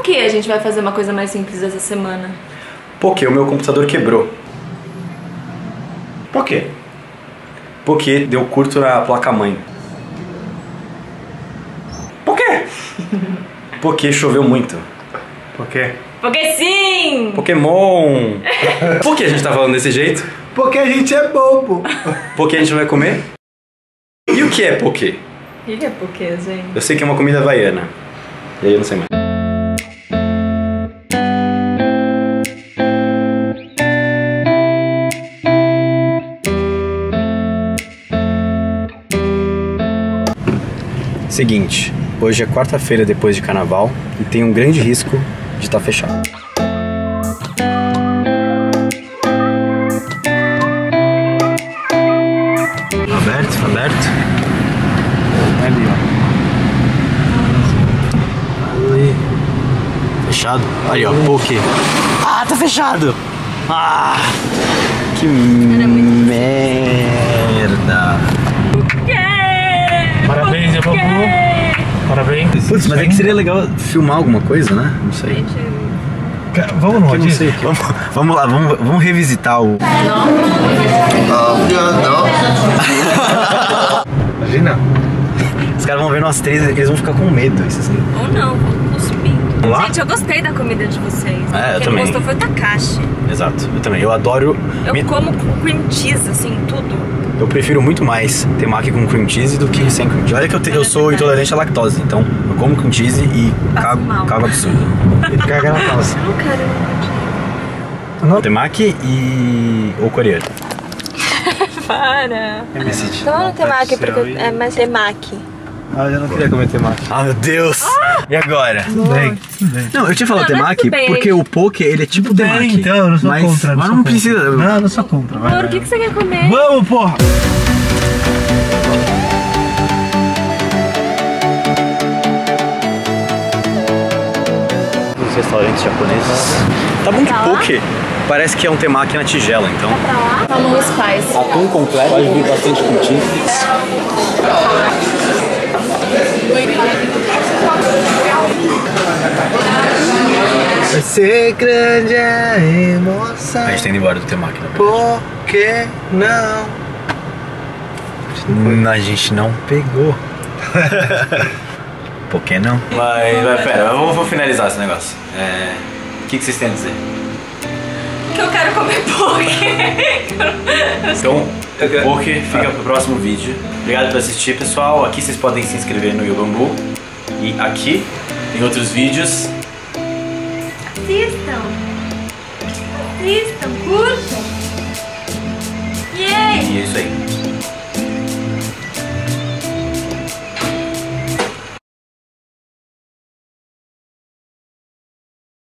Por que a gente vai fazer uma coisa mais simples essa semana? Porque o meu computador quebrou. Por quê? Porque deu curto na placa-mãe. Por quê? Porque choveu muito. Por quê? Porque sim! Pokémon! Por que a gente tá falando desse jeito? Porque a gente é bobo. Porque a gente não vai comer? E o que é poké? O que é porque, gente? Eu sei que é uma comida havaiana. E aí eu não sei mais. Seguinte, hoje é quarta-feira depois de carnaval e tem um grande risco de estar fechado. Aberto, aberto. Ali, ó. Ali. Fechado? Aí, ó, poké. Ah, tá fechado! Ah! Que merda! Putz, mas é que seria legal filmar alguma coisa, né? Não sei. Ca- Vamos no rodízio? Vamos, vamos lá, vamos, vamos revisitar o. Imagina. Os caras vão ver nós três, eles vão ficar com medo. Isso assim. Ou não, vou cuspindo. Vamos lá? Gente, eu gostei da comida de vocês. É, eu Quem também. gostou foi o Takashi. Exato. Eu também. Eu adoro. Eu me- como com cream cheese, assim, tudo. Eu prefiro muito mais temaki com cream cheese do que sem cream cheese. Olha que eu, te- eu sou intolerante à lactose, então eu como cream cheese e cago, mal. cago absurdo. Ele caga na calça. Eu não quero. Temaki e. ou coreano. Para. Decide. Então não céu, porque é mais temaki. Ah, eu não queria comer temaki. Ah, meu Deus! E agora? Tudo bem, tudo bem. Não, eu tinha falado Não, não é temaki tudo bem. porque o poke ele é tipo temaki. então, eu não sou mas, contra. Mas sou não contra. precisa. Não, eu não sou contra. Vai, o vai. que, que você quer comer? Vamos, porra! Os restaurantes japoneses. Tá bom que lá? poke parece que é um temaki na tigela, então. Pra lá? Vamos Spice. Atum completo, pode vir bastante com cheese. Vai ser grande a emoção. A gente tá indo embora do temaki, né? Por que não? Hum, A gente não pegou. Por que não? Mas, mas pera, eu vou, vou finalizar esse negócio. É, O que, que vocês têm a dizer? Que eu quero comer poke. Então, Poke fica pro próximo vídeo. Obrigado por assistir, pessoal. Aqui vocês podem se inscrever no Yobambu. E aqui tem outros vídeos. Assistam. Assistam, curtam. Yay! E é isso aí.